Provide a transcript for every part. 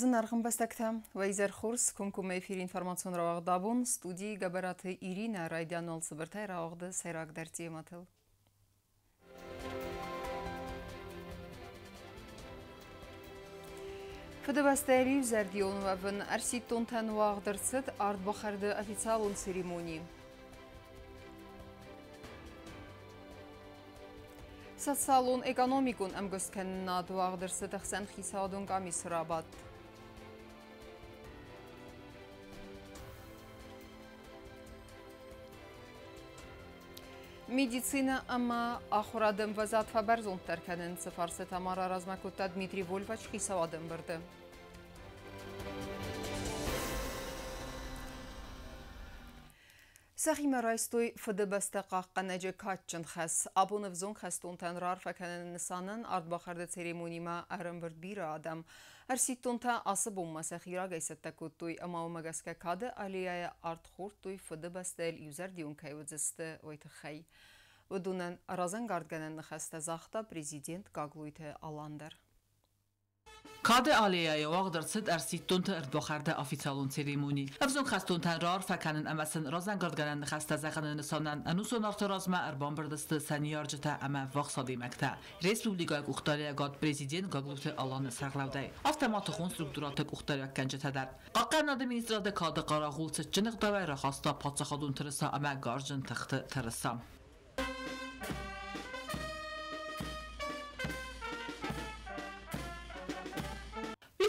Զնարխում բաստակտա, վայզեր խորս, կունկում էվիր ինվարմանցոն ռավաղ դաբուն, ստուդի գաբարաթը իրինը ռայդյանոլ սվրթայ ռավաղդը սերակ դարձի եմաթել։ Ֆդվաստերի Զարդիոնովն արսի տոնտան վաղդրցըտ արդբախարդը ավիցալուն սերիմոնի։ Սացալուն էկանոմիկուն ըմգսկեննատ վաղդրսը տխսեն խիսադուն կամիս հրաբատ։ Медицина ама ахурадым вазат фабарзон теркенен цифарсы тамара размакутта Дмитрий Вольвач хисавадым бірді. Сахима райстой ФДБСТ қаққанәжі катчын қәс. Абуны взон қәстон тәнрар фәкәнін нысанын ардбақарды церемонима әрін бір бір Արսիտունթա ասբում մասախ իրագայսատակու տույ ամաումագասկա կադը ալիայա արդխուր տույ վդբաստել յուզար դիունքայվծստը ոյթխայ։ Վդունեն ռազան գարգանեն նխեստը զախտա պրեզիդենտ կագլույթը ալանդր։ کاد آلیا یا وقت در صد ارسی تونت ارد بخارد سریمونی. افزون خستون تن رار فکنن اما سن رازنگرد گنن خسته زخن نسانن انوسو نفت رازمه اربان بردست سنیار جتا اما واق صادی مکتا. ریس پوبلیگا اگ اختاری اگاد پریزیدین گاگلوت آلان سرگلو دی. افتما تخون سرکتورات اگ اختاری اگ کنجتا در. قاقه ناده منیتراد کاد قراغول سجنگ دوی را خستا پاچخادون اما گارجن تخت ترسا.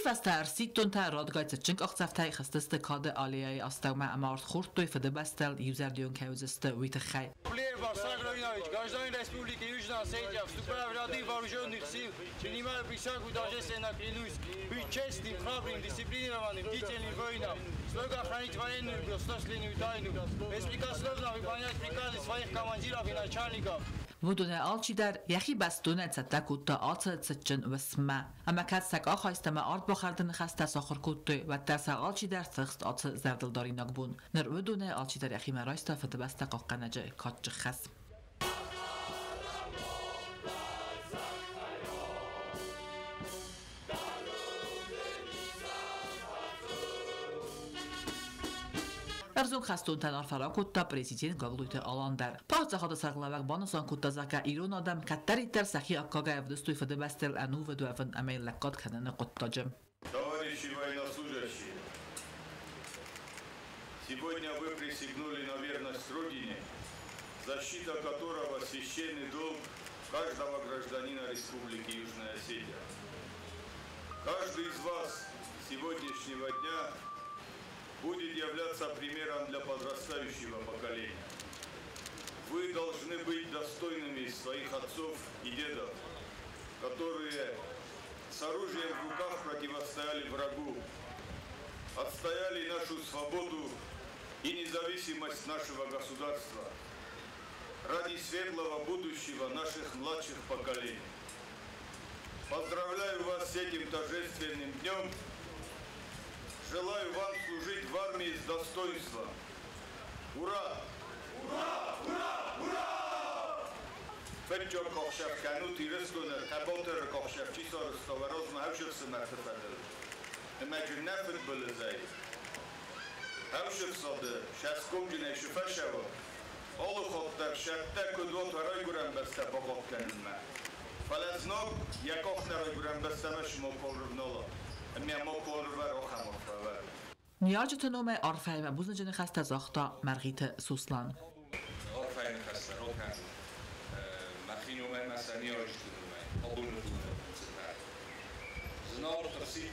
Fester sittunta radgajt csink akcaftai khastasta kade aliai astagma amart khurtoi fede bestel юзердион каузаста уитахай. Плеер Барсан Гравинович, гражданин Республики Южная Осетия, вступая в ряды вооруженных сил, принимаю присягу торжественно клянусь быть честным, храбрым, дисциплинированным, бдительным воином, строго охранять военную государственную тайну, беспрекословно выполнять приказы своих командиров и начальников, Muduna alchidar yaxi bastuna tsatta kutta alsa tsitchin visma. Amakat sak ahoistama art bokhardin khasta sokhur kutti va tasa alchidar tsixt otsi zardildori nogbun. Nir uduna alchidar yaxi maroista fatibasta qoqqanaja kotchi khasm. Эрзунг Хастун танар Фаракутта prezident кабул ите аландар. Пахта хада саглавак банасан zaka зака adam адам каттаритер сахи аккага эвдестуй фады бастел ану ваду эвен амейн лекат хананы куттаджим. Товарищи военнослужащие, сегодня вы присягнули на верность Родине, защита которого священный долг каждого гражданина Республики Южная Осетия. Каждый из вас сегодняшнего дня будет являться примером для подрастающего поколения. Вы должны быть достойными своих отцов и дедов, которые с оружием в руках противостояли врагу, отстояли нашу свободу и независимость нашего государства ради светлого будущего наших младших поколений. Поздравляю вас с этим торжественным днем Желаю вам служить в армии с достоинством. Ура! Ура! Ура! Ура! Фенчор Кохшев, Канут и Рескунер, Кабонтер Кохшев, Чисор Стовароз, Махавшев Самарсафадел. Imagine nothing but a day. Havşif sadı, şəskum günə şüfə şəvə. Olu xotdaq şərtdə kudvot haray gürən bəstə boqot kənilmə. Fələznok, yakoq naray gürən bəstəmə şimo polrub nola. Əmiyəm o polrub və roxam oxta. خسته زاختا مرغیت سوسلان آرفای خسته رو کن مخینومه مسانی آرشتونومه آبونتونه Znal precies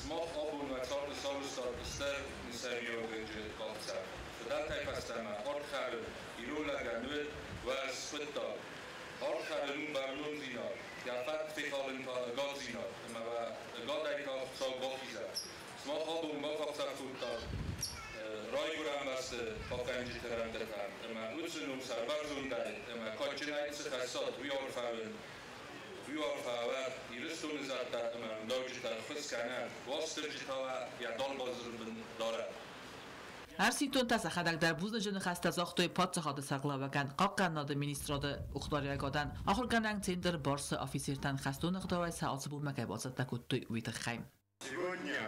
smak abon met zal de zal staan ster in serio genge kansa. Zodat hij vast aan orgaren, irola ganuet, waar spitta. Orgaren nun barnon dinar. Ja fat fihalen van god dinar. Maar god pokkaynji taramda ham nima utsunum sarbarzunday nima kochinaytsi hassot viorfavin viorfava ilistunizatda nima dovjitar fiskana vostirjitava ya dolbozirbin dora арси тунтаса хадагдар бузнажуни хастазохтой подсоҳода сақлаваган қоққаннода министрода ухдорягодан охиргананг тендер борси офисертан хастуни хитовай саотсибу макай бозатда куттой уйдихайм сегодня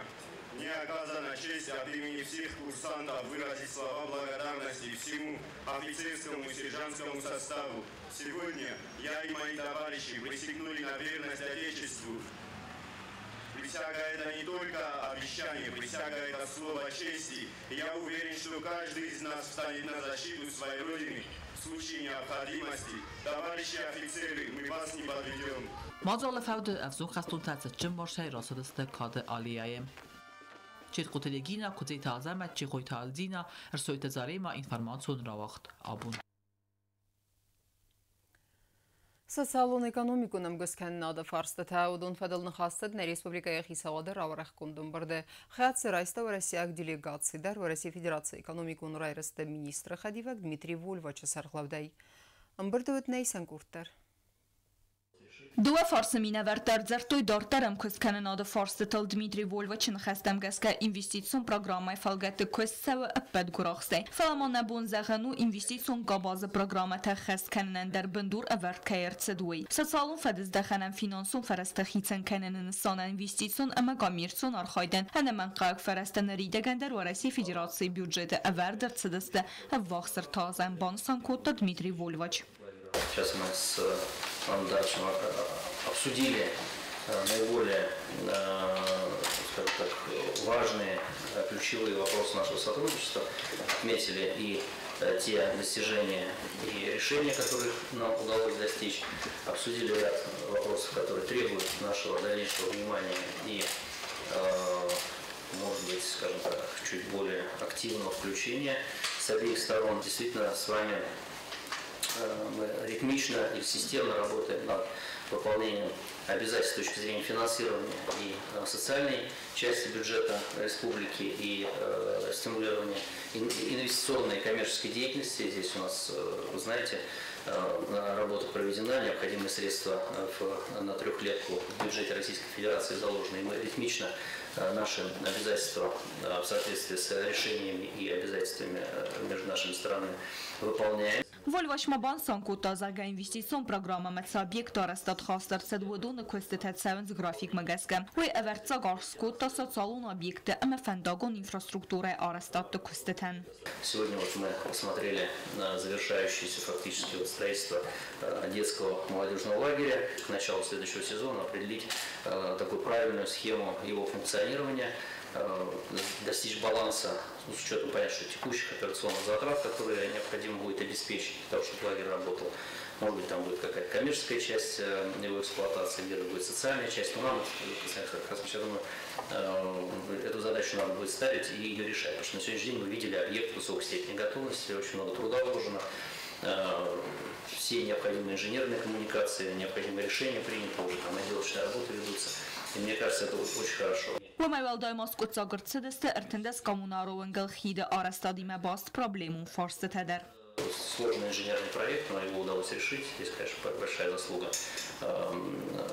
мне оказана честь от имени всех курсантов выразить слова благодарности всему офицерскому и сержантскому составу. Сегодня я и мои товарищи присягнули на верность Отечеству. Присяга это не только обещание, присяга это слово чести. Я уверен, что каждый из нас встанет на защиту своей Родины в случае необходимости. Товарищи офицеры, мы вас не подведем. Мазалов әуді әвзу қастунтасы чын боршай расыдысты алияем. Чиркутелегина, Кузейтазема, Чихойтазина, Рсойтазарема информацию нравахт абун. Սոցիալոն էկոնոմիկուն ամգսքանն ադը ֆարստը թաուդուն ֆադալն խաստը Ռեսպուբլիկայի խիսավադը ռավարախ կունդում բրդե խյացը ռայստով Ռոսիակ դելեգացի դար Ռոսի Ֆեդերացիա էկոնոմիկուն ռայրստե մինիստրը Խադիվակ Դմիտրի Վոլվաչը սարխլավդայ ամբրդուտնեի սանկուրտար Дуа фарсы минаварддар зартой дортарам кӯз кананада фарситал Дмитрий Вольвачин хастам гаска инвестицион программай фалгати кӯзсава аппад гурохсай. Фаламона бунзағану инвестицион габазы программата хаст кананан дар бандур авард каярцадуи. Социалун фадыздаханам финансун фараста хитсан кананан сана инвестицион амага мирсон архайдан ана манқаак фараста наридагандар ва Россия Федерации бюджета авардар цадаста аввахсыр тазан бонсан котта Дмитрий Вольвач. Сейчас мы с Андачем обсудили наиболее скажем так, важные ключевые вопросы нашего сотрудничества, отметили и те достижения и решения, которых нам удалось достичь, обсудили ряд вопросов, которые требуют нашего дальнейшего внимания и, может быть, скажем так, чуть более активного включения с обеих сторон. Действительно, с вами мы ритмично и системно работаем над выполнением обязательств с точки зрения финансирования и э, социальной части бюджета республики и э, стимулирования инвестиционной и коммерческой деятельности. Здесь у нас, э, вы знаете, э, работа проведена, необходимые средства на трехлетку в бюджете Российской Федерации заложены, и мы ритмично наши обязательства в соответствии с решениями и обязательствами между нашими странами выполняем. Volvaşmaban Sankutazaga investisiyon programı metsabiek arastat xastır sedvodun kvestitet sevens grafik magaska. Ve evertsa garskutta социалун объекты, фендагон инфраструктуры арастат кустетен. Сегодня вот мы посмотрели на завершающееся фактически вот строительство детского молодежного лагеря. К началу следующего сезона определить такую правильную схему его функционирования – Э, достичь баланса ну, с учетом, понятно, что текущих операционных затрат, которые необходимо будет обеспечить для того, чтобы лагерь работал. Может быть, там будет какая-то коммерческая часть э, его эксплуатации, где-то будет социальная часть. Но нам, как раз я думаю, э, эту задачу надо будет ставить и ее решать. Потому что на сегодняшний день мы видели объект высокой степени готовности, очень много труда вложено все необходимые инженерные коммуникации, необходимые решения приняты, уже там отделочные работы ведутся. И мне кажется, это очень хорошо. Լոմեվալդայ մոսկոցագրցը դեստը իրտնտես կոմունարով ընգլխիդը արաստադիմե բաստ պրոբլեմուն ֆորսը թեդեր։ Сложный инженерный проект, но его удалось решить. Здесь, конечно, большая заслуга эм, э,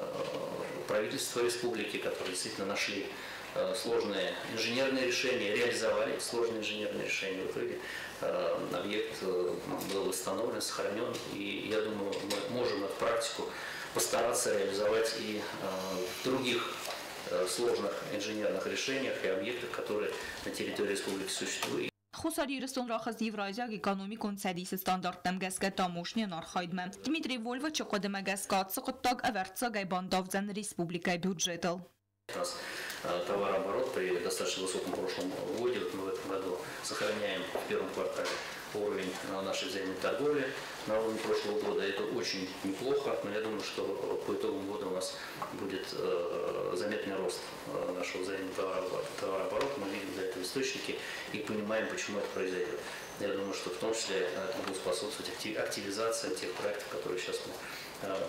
правительства республики, которые действительно нашли э, сложные инженерные решения, реализовали сложные инженерные решения в итоге. Э, объект был восстановлен, сохранен, и я думаю, мы можем эту практику постараться реализовать и в других Э, сложных инженерных решениях и объектах, которые на территории республики существуют. 530 рахыз Евразия экономикон сәдисі стандартным гәске тамушне нархайдмы. Дмитрий Вольва чықыдымы гәске ацықыттаг әвәртса гайбандавзен республикай бюджетыл. У нас э, товарооборот при достаточно высоком прошлом годе, вот мы в этом году сохраняем в первом квартале уровень э, нашей взаимной торговли на уровне прошлого года. Это очень неплохо, но я думаю, что по итогам года у нас будет э, заметный рост э, нашего взаимного товарооборота. Мы видим для этого источники и понимаем, почему это произойдет. Я думаю, что в том числе это будет способствовать активизации тех проектов, которые сейчас мы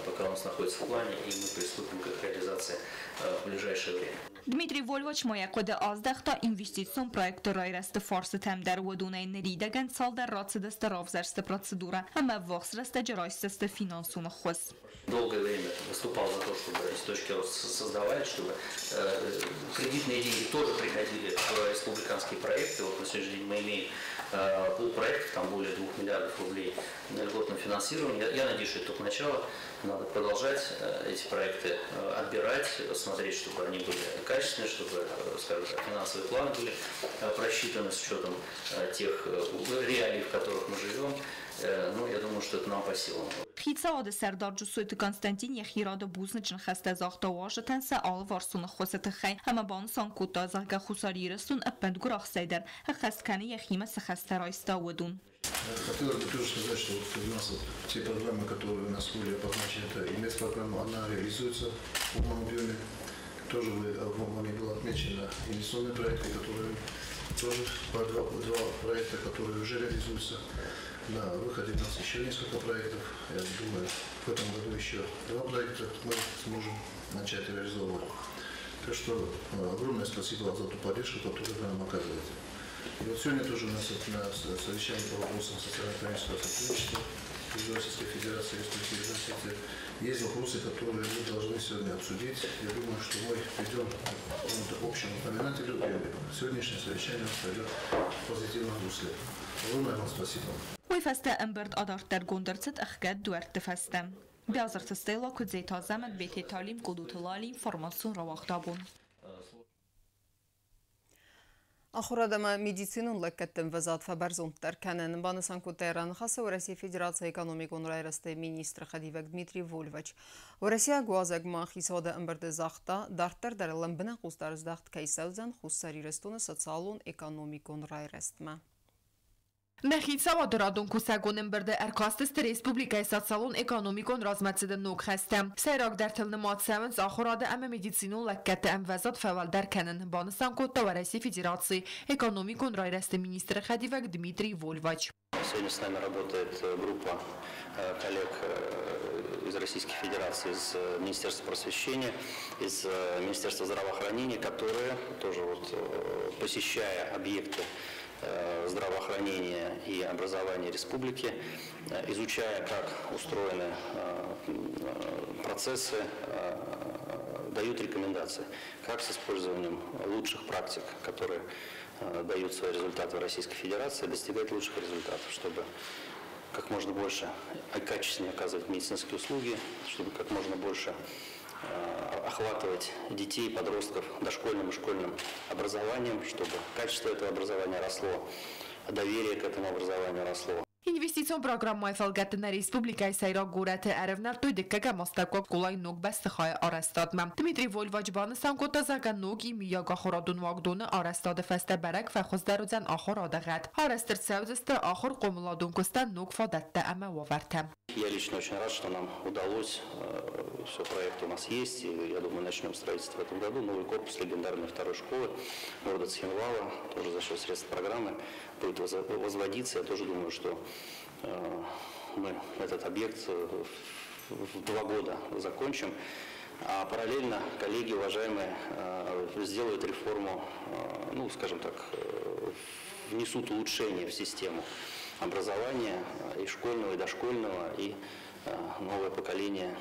пока у нас находится в плане, и мы приступим к их реализации в ближайшее время. Dmitri Volvaç moyaqoda azdaxta investitsiyon proyektu rayrəstə farsı təmdər vədunay nəridəgən salda рацидəstə равзərstə процедура, əmə вахсрəstə джарайстəstə финансуны хвыз. Долгое время выступал за то, чтобы эти точки роста создавались, чтобы э, кредитные деньги тоже приходили в республиканские проекты. Вот на сегодняшний день мы имеем э, пол проектов, там более 2 миллиардов рублей на льготном финансировании. Я, я надеюсь, что это только начало Надо продолжать эти проекты отбирать, смотреть, чтобы они были качественные, чтобы, скажем так, финансовые планы были просчитаны с учетом тех реалий, в которых мы живем. Ну, я думаю, что это нам по силам. Пицца Хицаода Сердар, суйты Константин Яхирода Бузнычин хастазохта ожитан са алварсуны хосатыхай, ама бон сон кутазахга хусарирасун аппад гурах сайдар, а хасканы Яхима сахастарайста уадун. Хотелось бы тоже сказать, что вот у нас вот те программы, которые у нас были обозначены, это инвест-программа, она реализуется в полном объеме. Тоже в Омане было отмечено инвестиционные проекты, которые тоже два, два проекта, которые уже реализуются. На выходе у нас еще несколько проектов. Я думаю, в этом году еще два проекта мы сможем начать реализовывать. Так что э, огромное спасибо за ту поддержку, которую вы нам оказываете. И вот сегодня тоже у нас на совещании по вопросам социально-экономического сотрудничества Российской Федерацией и Республикой России есть вопросы, которые мы должны сегодня обсудить. Я думаю, что мы придем к общему знаменателю, и сегодняшнее совещание пройдет в позитивном русле. Огромное вам спасибо. Դեֆեստե ըմբրդ ադարտեր գոնդրցըտ ըխկետ դուերտ դեֆեստե։ Բյազրցը ստելա կուձեի թազամը բետի թալիմ կուդութլալին ֆորմասուն ռավախտաբուն։ Ախորադամը մեդիցինուն լեկկետտն վզատվաբար զոմտ տերքենեն, բանսանք ու տերան խասը որեսի վիդրացը էկանոմիկ ունրայրստե մինիստրը խդիվեք դմիտրի վոլվջ։ Որեսիա գուազեք մախ իսոդը ըմբրդը զաղտա, դարտեր դարել ըմբնախ ուստարզդաղթ կայսավզան խուսսարիրստունը սոցալուն էկանոմիկ ունրայրստմը։ Mexit Savadıradun ku səgunın birdə Ərkastıstı Respublika Əsatsalon Ekonomikon razməçidə nöq xəstə. Səyraq dərtilini madsəvən zaxuradı əmə medicinu ləqqətə əmvəzat fəval dərkənin. Banıstan kodda və Rəsi Federasiyi Ekonomikon rayrəsti ministri xədivək Dmitri Volvaç. Сегодня с нами работает группа коллег из Российской Федерации, из Министерства просвещения, из Министерства здравоохранения, которые тоже вот посещая объекты здравоохранения и образования республики, э, изучая, как устроены э, процессы, дают рекомендации, как с использованием лучших практик, которые дают свои результаты в Российской Федерации, достигать лучших результатов, чтобы как можно больше качественнее оказывать медицинские услуги, чтобы как можно больше Э, охватывать детей, подростков дошкольным и школьным образованием, чтобы качество этого образования росло, доверие к этому образованию росло. Ինվեստիցիոն պրոգրամով ազգատնարի ռեսպուբլիկայի սայրագուրաթը արևնարտու դեկկա մաստակոկ կուլայ նոկ բաստխայ արաստատմա Դմիտրի Վոլվաջբանը սանկոտազական նոգի միյագա խորադուն վագդոնը արաստադը ֆեստը բարակ ֆախոզդարուձան ախոր ադաղատ արաստր սաուզստը ախոր կոմլադուն կստան նոկ ֆադատտա ամա վավարտա Я лично очень рад, что нам удалось, все проекты у нас есть, и я думаю, начнем строительство в этом году. Новый корпус легендарной второй школы города Цхинвала, тоже за счет средств программы, будет возводиться. Я тоже думаю, что мы этот объект э, в два года закончим. А параллельно коллеги, уважаемые, сделают реформу, ну, скажем так, внесут улучшения в систему образования и школьного, и дошкольного, и новое поколение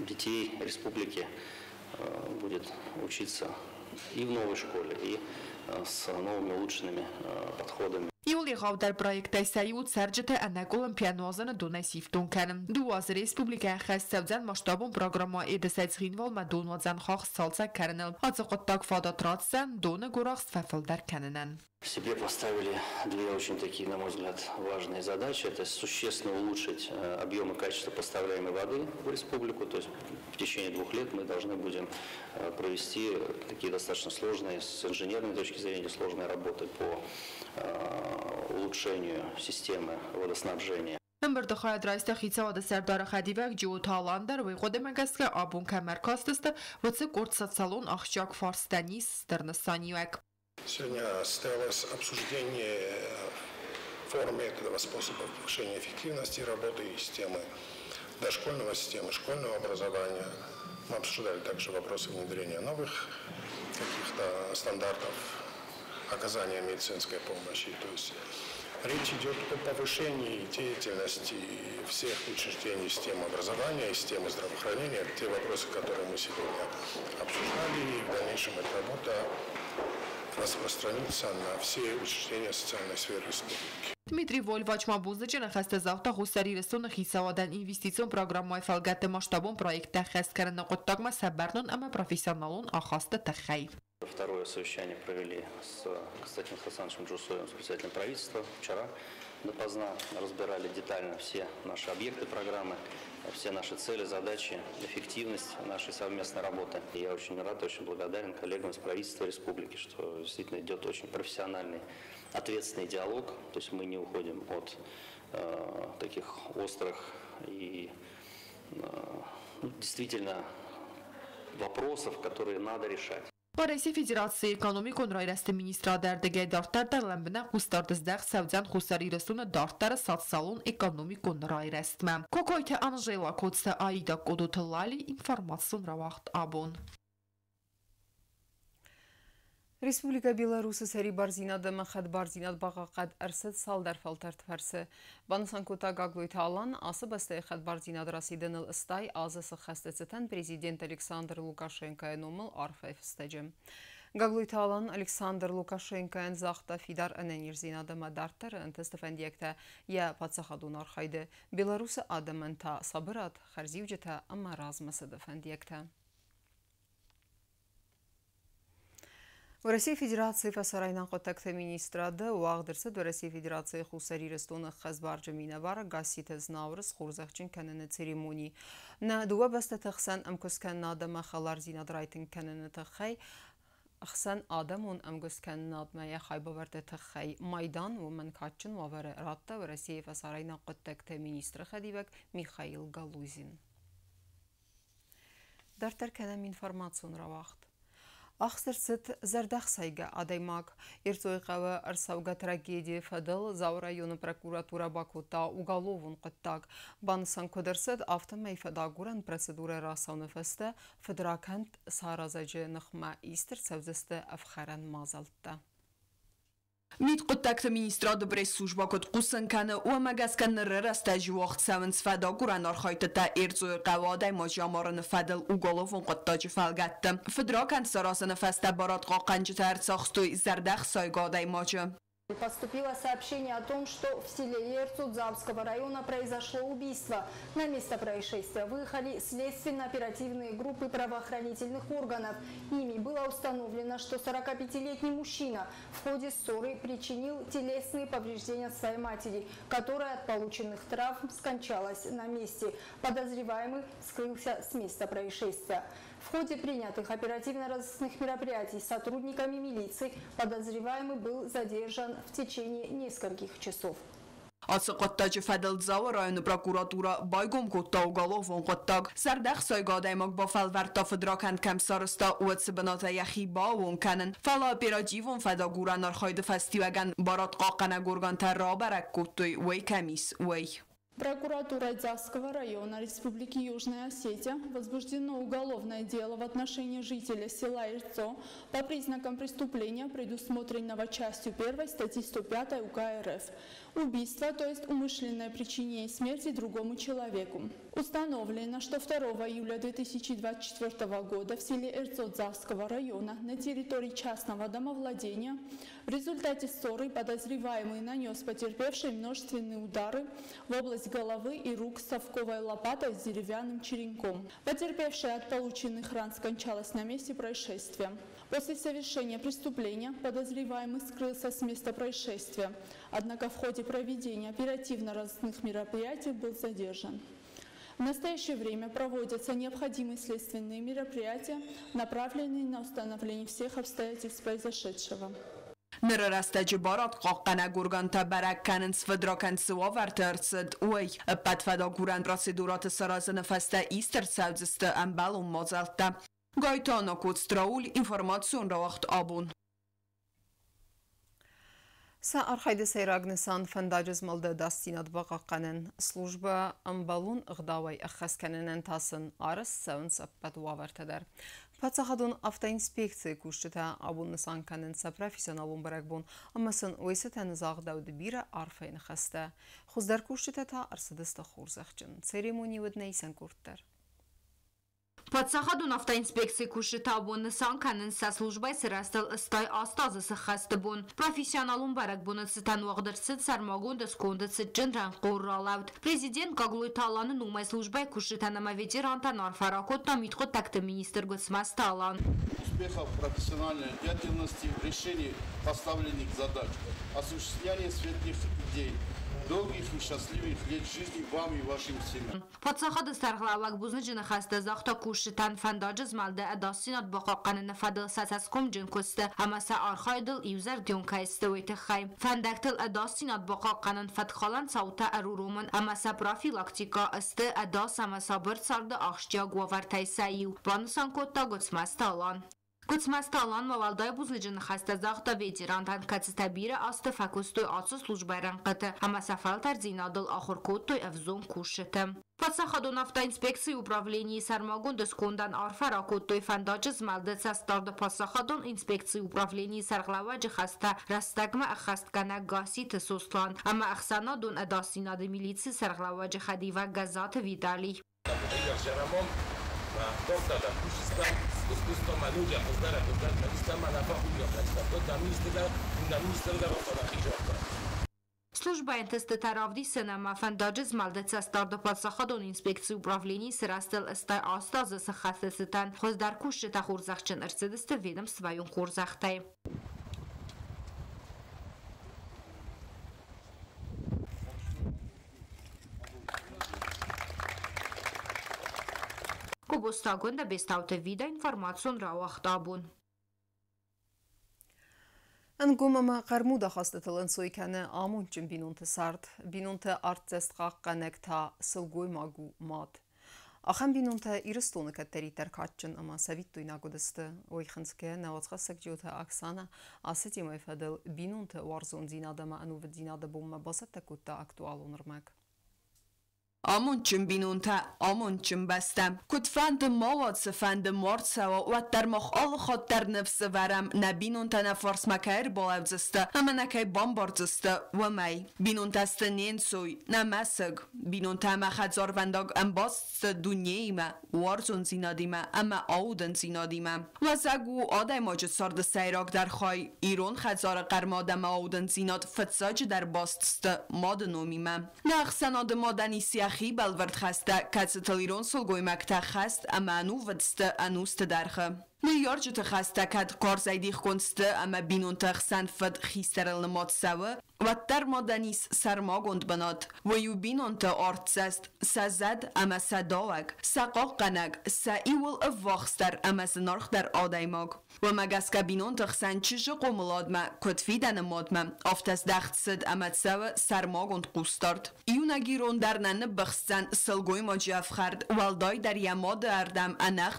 детей республики будет учиться и в новой школе, и с новыми улучшенными подходами ვიღავ დარბრაიქ და საიუთ სარჯეთა ანაკოლმპიან ვაზანა დონასივ დონკანმ дуаз республика ხასსავძან მასშტაბონ პროგრამა ედასაც ღინვალმა დონვაძან ხახ სალცა კარნალ აცოყოთაკ ფადატრაცსან დონა გორახს ფაფალდარ კანანან Себе поставили две очень такие, на мой взгляд, важные задачи. Это существенно улучшить э, объемы и качество поставляемой воды в республику. То есть в течение двух лет мы должны будем э, провести такие достаточно сложные, с инженерной точки зрения, сложные работы по э, улучшению системы водоснабжения. Ըմբրդը խայադրայստը խիցավադը սերդարը խադիվակ ջիու թալանդար վի խոդե մենգասկը աբուն կամեր կաստստը վծը կորտ սացալուն աղջակ ֆարստանիս ստերնսանիուակ Сегодня состоялось обсуждение форума методов способов повышения эффективности работы системы дошкольного системы школьного образования. Мы обсуждали также вопросы внедрения новых каких-то стандартов оказания медицинской помощи. То есть речь идет о повышении деятельности всех учреждений системы образования и системы здравоохранения. Те вопросы, которые мы сегодня обсуждали, и в дальнейшем эта работа распространиться на все учреждения социальной сферы республики. Դմիտրի Վոլվաչմաբուզը ջնախաստը զավտա հուսարի ռեսոնը խիսավադան ինվեստիցիոն պրոգրամմայ ֆալգատը մասշտաբոն պրոյեկտը խեսկարը նկոտտագմա սաբարնոն ամա профессионалон ахасты тахай. Второе совещание провели с Константином Хасановичем Джусоевым, с председателем правительства. Вчера допоздна разбирали детально все наши объекты программы, все наши цели, задачи, эффективность нашей совместной работы. И я очень рад, очень благодарен коллегам из правительства республики, что действительно идет очень профессиональный, ответственный диалог. То есть мы не уходим от э, таких острых и э, ну, действительно вопросов, которые надо решать. По Российской Федерации экономику Рәсти министра дәрдеге дарттар ләмбенә хустардыз дәх сәвдән хустар иресуны дарттары салон экономику нрай рәстмә. Кокойте анжела кодса аида коду тылали информацион равахт абон. Respublika Belarusi seri barzinada məxəd barzinad bağaqad ərsəd sal dərfəl tərtfərsi. Bansankuta qaqloyt alan, ası bəstəyə xəd barzinad rasidənil istay, azısı xəstəsətən prezident Aleksandr Lukashenkaya nomul arfəf istəcəm. Գագլույթ ալան Ալեքսանդր Լուկաշենկան զախտա ֆիդար անեներզին ադամա դարտերը ընտստվեն դիեկտա յա բացախադուն արխայդը Բելարուսը ադամենտա սաբրատ խարզիվջեթա ամարազմը սդվեն դիեկտա В России Федерации фасарайнан қотакты министрады уағдырсы до России Федерации хусари рестуны хазбаржы минабара гаситез наурыз хурзахчин кәніні церемонии. На дуа баста тақсан амкускан надама халар зинадрайтын кәніні тақай, Ахсан адам он амгускан надмая хайбаварда тахай майдан у манкачын вавары ратта в России фасарайнан қотакты министры хадивак Михаил Галузин. Дартар кәнәм информацион равахт. Ахсырсыт зардах сайга адаймак. Ирцойқавы арсауга трагедия фадыл Зау районы прокуратура Бакута уголовун қыттаг. Банысан көдірсід автомай фадагуран процедура расауны фесті федракант саразажы нықма истер сәвзісті афхаран мазалтта. митқуд тактаминистрода брес служба код қусынкана уамагаскана рараста вахтсавин сфада гуранор хойтата эрзуи қаводай можаморини фадил уголовун қоттоҷи фалгатти фидро кантсаросини фаста борот қоқанҷи тарсохстой зардах сойгодай можи Поступило сообщение о том, что в селе Ерцу Дзавского района произошло убийство. На место происшествия выехали следственно-оперативные группы правоохранительных органов. Ими было установлено, что 45-летний мужчина в ходе ссоры причинил телесные повреждения своей матери, которая от полученных травм скончалась на месте. Подозреваемый скрылся с места происшествия. В ходе принятых оперативно-розыскных мероприятий сотрудниками милиции подозреваемый был задержан в течение нескольких часов. Ацықаттачы Фәділдзауы районы прокуратура байгом котта уголов он коттаг. Сардах сойгадай магба фалверта фыдракан кәмсарыста уэтсы быната яхи бау. Фала оперативон федагура хайды фәстивәгән барат қақана горган тәрра коттой вэй кәмис вэй. Прокуратурой Дзавского района Республики Южная Осетия возбуждено уголовное дело в отношении жителя села Ирцо по признакам преступления, предусмотренного частью 1 статьи 105 УК РФ. Убийство, то есть умышленное причинение смерти другому человеку. Установлено, что 2 июля 2024 года в селе Ирцо Дзавского района на территории частного домовладения в результате ссоры подозреваемый нанес потерпевшей множественные удары в область головы и рук совковой лопатой с деревянным черенком. Потерпевшая от полученных ран скончалась на месте происшествия. После совершения преступления подозреваемый скрылся с места происшествия, однако в ходе проведения оперативно-розыскных мероприятий был задержан. В настоящее время проводятся необходимые следственные мероприятия, направленные на установление всех обстоятельств произошедшего. Нырырастачы барат қаққана гурганта баракканын свыдракан сыва вартырцыд ой. Патфада гуран процедураты саразыны фаста истер савзысты амбал уммозалтта. Գայթան ակոց տրաուլ ինվորմացյոն ռավաղթ աբուն։ Սա արխայդես էրագնսան վնդաջս մլդը դաստինատ բաղականեն, սլուժբը ըմբալուն ըղդավայ ըխխեսկենեն ընթասն արս սվնց պետ ուավերթեդեր։ Պացախադուն ավտայինսպեկցը կուշչտը աբուն նսանքանեն սապրավիսյանալուն բրակբուն, ամասն ոյսը թե նզաղ դավդի բիրը արվային խեստը։ Հուզդար կուշչտը թա արսդստը խորզեղջն, ծերիմոնի վդնեի սնկուրդտեր։ Подсаходу нафтоинспекции кушитабун санканын са службай сырастыл ыстай астазы сыхастыбун. Профессионалун барак буны цитан вагдырсыд сармагун дыскунды цитжин ранқурралавд. Президент Гаглуй Таланы нумай службай кушитанама ветерантан арфаракот намитхот такты министр Гуцмас Талан. Успехов профессиональной деятельности в решении поставленных задач, осуществление светлых идей, долгих и счастливых лет жизни вам и вашим семьям. Подсохода Сархлавак Бузнажина Хаста Захта Куши Тан Фандаджа Змалда Адасинат Бахаканина Фадал Сасас Кумджин Куста Амаса Архайдл Юзер Дюнка Истовита Хайм Фандактил Адасинат на фадхалан Саута Аруруман Амаса Профилактика Исты Адас Амаса Бирсарда Ахшджа Гуавар Тайсайю Банусан Котта Гуцмаста Алан. Կուցմաստալան մովալդայ բուզլիջն խաստազաղտա վեջիրան Табира տաբիրը աստը ֆակուստույ ացուս լուջբայրան կտը համասաֆալ տարզինադլ ախորկոտույ ավզոն կուշտը Պատսախադոնավտա ինսպեկցիի ուправլենիի Սարմագոն դսկոնդան արֆար ակոտույ ֆանդաջը զմալդեցած տարդը Պատսախադոն ինսպեկցիի ուправլենիի Սարգլավաջը խաստա ռաստագմա ախաստկանա գասի թսոստան ամա ախսանադոն ադասինադը միլիցի Սարգլավաջը խադիվա գազաթը վիտալի Դոկտորը քուշստան puxistan discusto manuja pozdara pozdara ministra manafa huja presta to da ministra na ministra da ropa хижата Служба НТСТ Таравди Сенама Фандаджиз Малдеца Старда Подсаходон инспекции управлений срастел Стай Астазы Сахасеситан Хоздар Ogusta gunda bez taute vida informacion rauaxtabun. Ən gumama qarmuda xastatılın soykəni amunçun binunta sart, binunta art zəstraq qənəkta sılgoymagu mat. Axan binunta iristonu kəttəri tərkaçın ama səvit duyna qudistı. Oy xınskə nəvazqa səkciyota aksana asəti məfədil binunta varzun zinadama ənu və zinada bulma basat təkutta aktual onurmək. آمون چون بینون تا آمون چون بستم کت فند ما و سفند مارد سوا و در مخ آل خود در نفس ورم نبینون تا نفرس مکر بالاو اما نکای بام بار و می بینون تست نین سوی نمسگ بینون تا ما خدزار وندگ ام باست دنیای ما وارزون زینادیم اما آودن زینادیم و زگو آده ماجه سارد سیراغ در خای ایران خدزار قرمادم آودن زیناد فتساج در باست ماد نومیم نخسناد مادنی سیخ بلورد خسته کتستل ایرون سلگوی مکتا خست اما انو ودست انوست درخه Miljarcı xəstəkət qarzaydiq konstı əmə binun təxsən fəd xistərəlni mod səvə və tər modanis sərmagond banat və yu binun të artsəst səzəd əmə sədavəg səqaq qənəg sə iwil əvvaxstər əmə zınarx dər adaymag və məgəskə binun təxsən çişi qomuladmə kötfidənə modmə aftəz dəxtsəd əmə səvə sərmagond qustart İyunagirun dərnəni bəxsən sılgoy məcəf xərd valday در یماد اردم انخ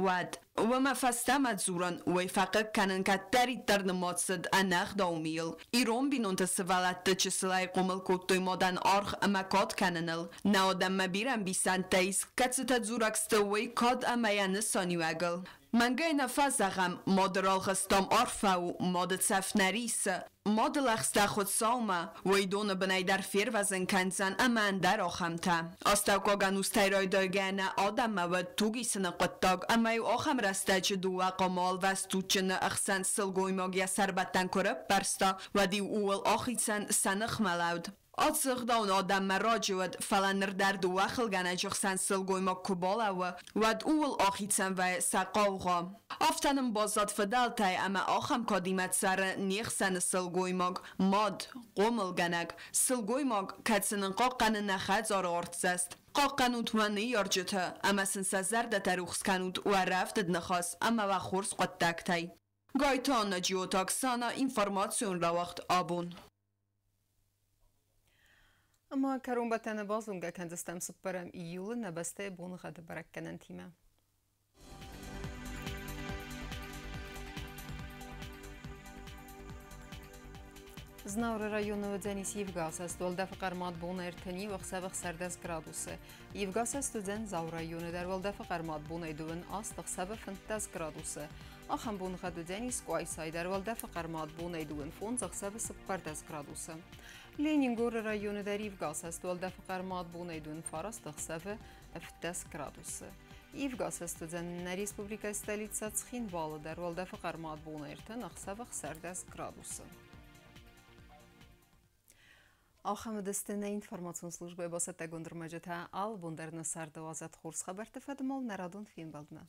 داون خاصیش چیزها ود وما فستمت زوران ويفقق كانن كتاري ترن ماتسد انخ داوميل ايرون بينون تسوالت تچسلاي قومل كوتوي مودن ارخ اما كاد كاننل ناودم مبيرم بيسان تيس كتستا زوركستوي كاد اما ينساني وگل Mangaina fazagam moderol gestom orfau mod tsafnarisa mod laxsta khod sauma voidona bnay dar fervazin kansan aman dar oxamta asta kogan ustayroy dogana odamma va tugisini qottog amay oxam rastachi duva qomol va stuchini ixsan silgoymog ya sarbatdan ko'rib barsta va di uvol oxitsan sanixmalaud Otsiqda un odam va falanir dardu va xilgana chiqsan sil go'ymoq kubola va va uvul ohitsan va saqovg'o. Oftanim bozot fidal tay ama oham kodimat sari nexsan sil go'ymoq mod qo'milganak sil go'ymoq katsinin qoqqani nahazor ortsast. qoqqanut vani yorjita amasin sazarda taruxskanut va rafdid nixos ama va xurs qottaktay. Goytona jiotoksana informatsiyon ravaqt abun. Ама карумбатена базунга кандыстам сыппарам июлы набастай буныга да баракканан тима. Զնաուրը ռայոնը ձենիս Եվգասը ստոլդավ կարմատ բոն էրթնի վղսավղ սարդաս գրադուսը։ Եվգասը ստուձեն զավրայոնը դար վոլդավ կարմատ բոն էդուվն աստղ սավը ֆնտաս գրադուսը։ Ախան բոն խադուձենիս կայսայ դար վոլդավ կարմատ բոն էդուվն ֆոն զղսավը սպարտաս գրադուսը։ لينينغور رايون ذريف قاسس تولد فقر ماد بونيدون فارس تخسف افتس كرادوس Իվ գասեստու ձեննա ռիսպուբլիկայի ստալիցած խին բալը դար, ոլդավը կարմատ բուն էրդը նախսավը խսարդաս գրադուսը։ Ախամդստենը ինվորմացուն սլուժբոյ բոսետ է գունդրմաջը թե ալ բունդերնը սարդը ազատ խուրս խաբերտը վեդմով նարադուն ֆիմ բալմը։